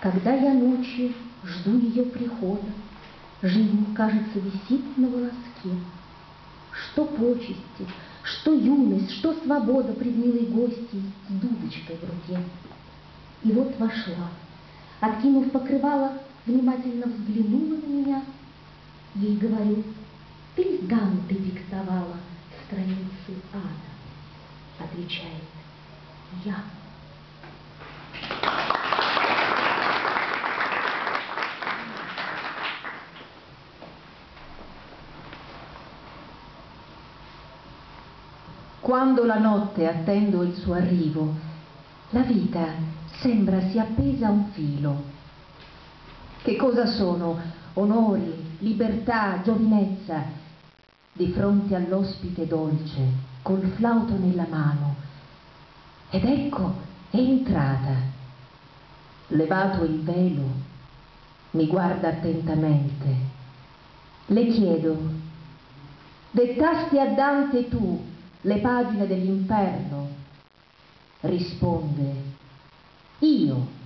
Когда я ночью жду ее прихода, Жизнь, кажется, висит на волоске. Что почести, что юность, что свобода Пред милой гостьей с дудочкой в руке. И вот вошла, откинув покрывало, Внимательно взглянула на меня. Ей говорю, ты с Данте диктовала страницы ада. Отвечает, я. Quando la notte attendo il suo arrivo, la vita sembra sia appesa a un filo. Che cosa sono onori, libertà, giovinezza di fronte all'ospite dolce, col flauto nella mano? Ed ecco, è entrata. Levato il velo, mi guarda attentamente. Le chiedo, dettasti a Dante tu le pagine dell'inferno? Risponde, io